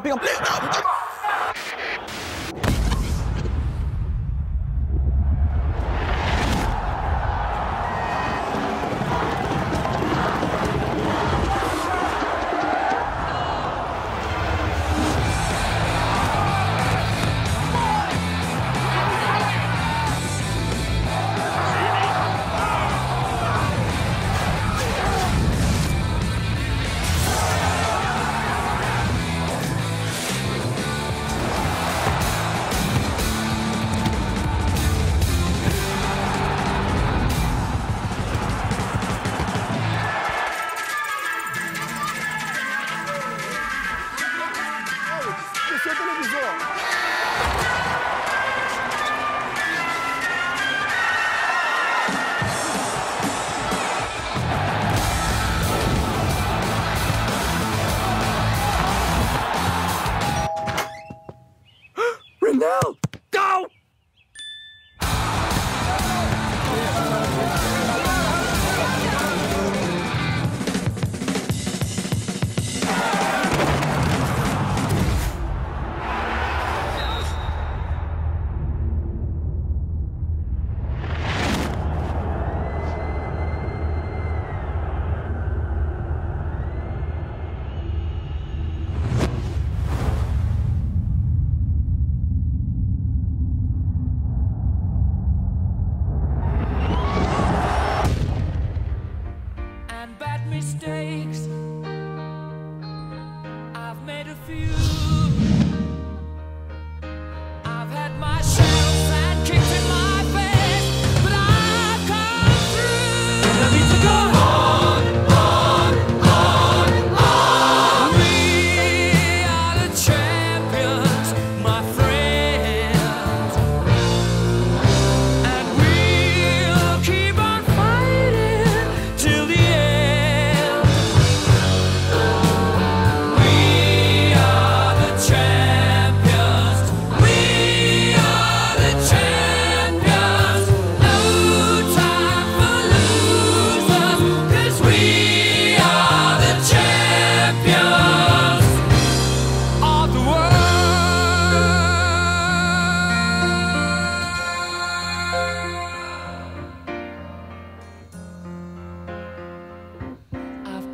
para pinga. Desceu o televisor. Renell! Go!